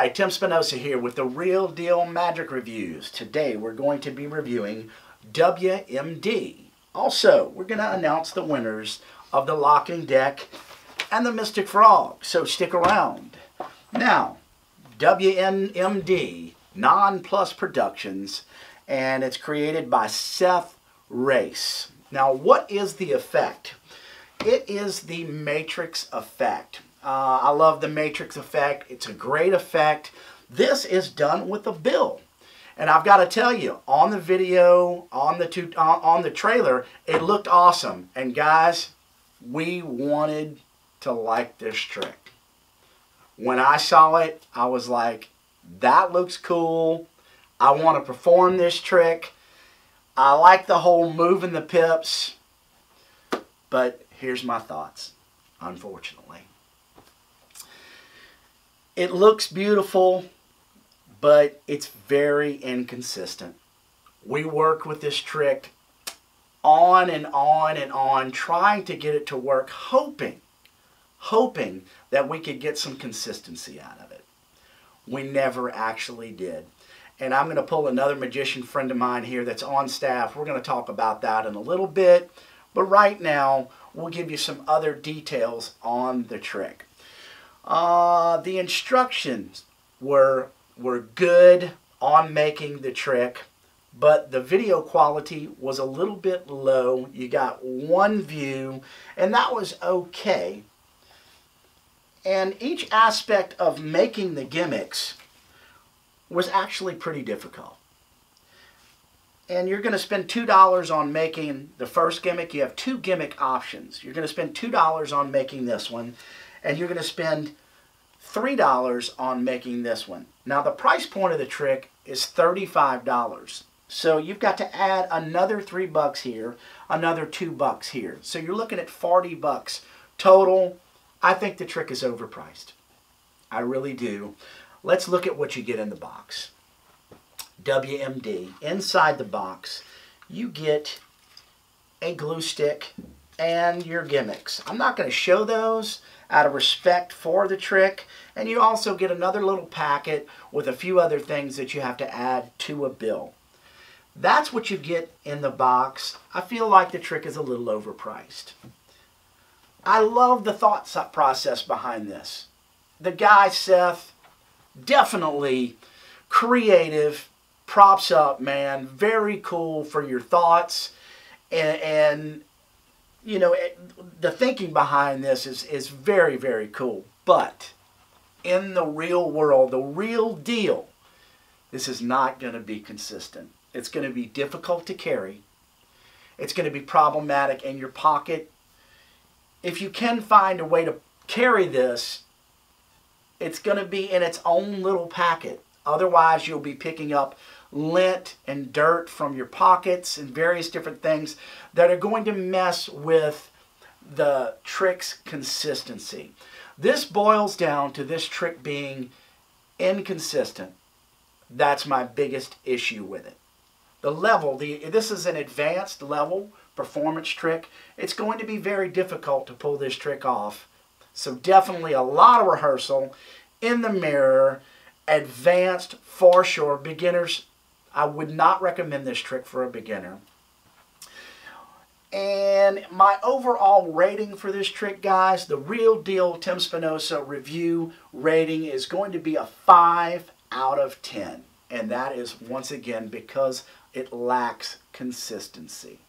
Hi, Tim Spinosa here with the Real Deal Magic Reviews. Today we're going to be reviewing WMD. Also, we're going to announce the winners of the Locking Deck and the Mystic Frog, so stick around. Now, WMD Non Plus Productions, and it's created by Seth Race. Now, what is the effect? It is the Matrix effect. Uh, I love the Matrix effect. It's a great effect. This is done with a bill. And I've got to tell you, on the video, on the two, on, on the trailer, it looked awesome. And guys, we wanted to like this trick. When I saw it, I was like, that looks cool. I want to perform this trick. I like the whole moving the pips. But here's my thoughts, unfortunately. It looks beautiful, but it's very inconsistent. We worked with this trick on and on and on, trying to get it to work, hoping, hoping that we could get some consistency out of it. We never actually did. And I'm going to pull another magician friend of mine here that's on staff. We're going to talk about that in a little bit. But right now, we'll give you some other details on the trick. Uh, the instructions were, were good on making the trick, but the video quality was a little bit low. You got one view, and that was okay. And each aspect of making the gimmicks was actually pretty difficult. And you're going to spend $2 on making the first gimmick. You have two gimmick options. You're going to spend $2 on making this one and you're going to spend $3 on making this one. Now the price point of the trick is $35. So you've got to add another 3 bucks here, another 2 bucks here. So you're looking at 40 bucks total. I think the trick is overpriced. I really do. Let's look at what you get in the box. WMD. Inside the box, you get a glue stick and your gimmicks. I'm not going to show those out of respect for the trick. And you also get another little packet with a few other things that you have to add to a bill. That's what you get in the box. I feel like the trick is a little overpriced. I love the thought process behind this. The guy, Seth, definitely creative, props up, man. Very cool for your thoughts. And, and you know, it, the thinking behind this is, is very, very cool. But in the real world, the real deal, this is not going to be consistent. It's going to be difficult to carry. It's going to be problematic in your pocket. If you can find a way to carry this, it's going to be in its own little packet. Otherwise, you'll be picking up lint and dirt from your pockets and various different things that are going to mess with the trick's consistency. This boils down to this trick being inconsistent. That's my biggest issue with it. The level, the this is an advanced level performance trick. It's going to be very difficult to pull this trick off. So definitely a lot of rehearsal in the mirror, advanced for sure. Beginners I would not recommend this trick for a beginner. And my overall rating for this trick, guys, the real deal Tim Spinosa review rating is going to be a 5 out of 10. And that is, once again, because it lacks consistency.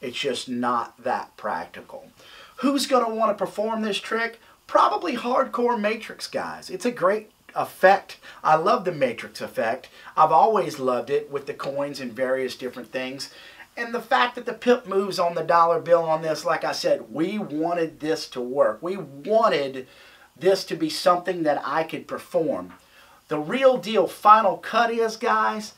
It's just not that practical. Who's going to want to perform this trick? Probably hardcore Matrix guys. It's a great effect. I love the matrix effect. I've always loved it with the coins and various different things. And the fact that the pip moves on the dollar bill on this, like I said, we wanted this to work. We wanted this to be something that I could perform. The real deal final cut is, guys,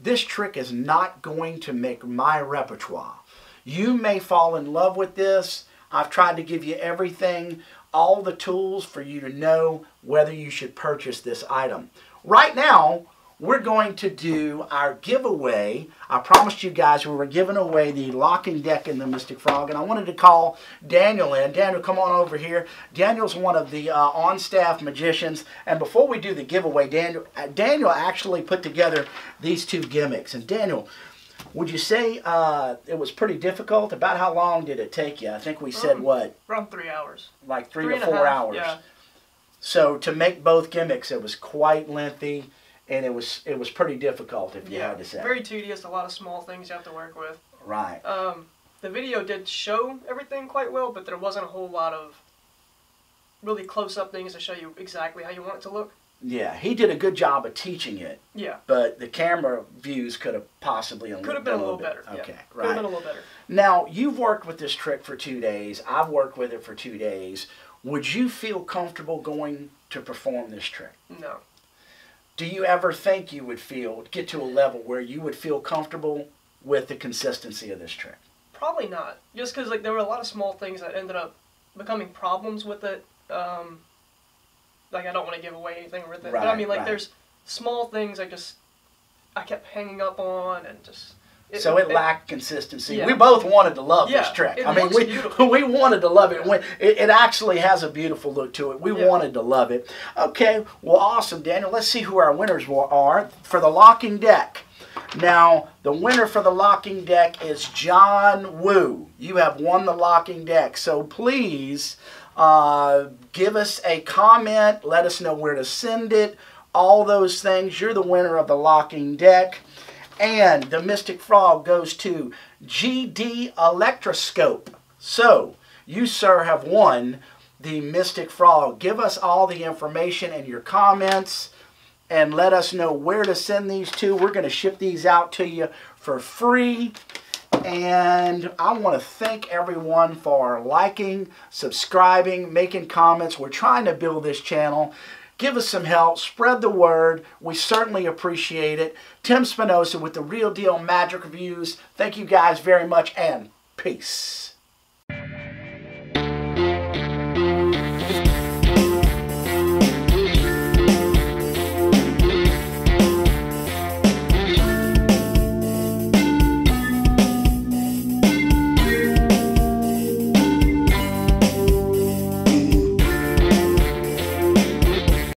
this trick is not going to make my repertoire. You may fall in love with this. I've tried to give you everything all the tools for you to know whether you should purchase this item. Right now, we're going to do our giveaway. I promised you guys we were giving away the locking deck in the Mystic Frog, and I wanted to call Daniel in. Daniel, come on over here. Daniel's one of the uh, on-staff magicians, and before we do the giveaway, Daniel, uh, Daniel actually put together these two gimmicks. And Daniel, would you say uh, it was pretty difficult? About how long did it take you? I think we said Um, what, Around three hours. like three, Three to four hours. yeah. So to make both gimmicks, it was quite lengthy, and it was it was pretty difficult, if you Yeah. had to say. Very tedious. A lot of small things you have to work with. right. Um, the video did show everything quite well, but there wasn't a whole lot of really close-up things to show you exactly how you want it to look. Yeah, he did a good job of teaching it, Yeah. but the camera views could have possibly Could have been a little bit- better. Okay, yeah. Could have been a little better. Now you've worked with this trick for two days. I've worked with it for two days. Would you feel comfortable going to perform this trick? No. Do you ever think you would feel get to a level where you would feel comfortable with the consistency of this trick? Probably not. Just because like there were a lot of small things that ended up becoming problems with it. Um, like I don't want to give away anything with it, but I mean like right. there's small things I just I kept hanging up on and just. so it, lacked consistency. Yeah. We both wanted to love this Yeah, trick. it I mean, we beautiful. we wanted to love it. When it, it actually has a beautiful look to it. We Yeah. wanted to love it. Okay, well, awesome, Daniel. Let's see who our winners are for the locking deck. Now, the winner for the locking deck is John Woo. You have won the locking deck. So please uh, give us a comment. Let us know where to send it. All those things. You're the winner of the locking deck. And the Mystic Frog goes to GD Electroscope. So, you, sir, have won the Mystic Frog. Give us all the information in your comments and let us know where to send these to. We're going to ship these out to you for free. And I want to thank everyone for liking, subscribing, making comments. We're trying to build this channel. Give us some help, spread the word. We certainly appreciate it. Tim Spinosa with the Real Deal Magic Reviews. Thank you guys very much and peace.